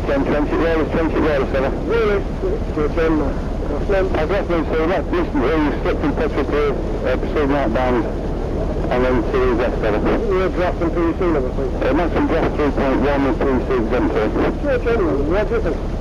CHM, 20. transit 20 transit sir. Really? I've got them, so that here you slipped in petrol for uh, proceeding outbound, and then to the west, sir. You're and PVC number, please. Uh, maximum draft 3.1 and PC exemplary. CHM, what's it?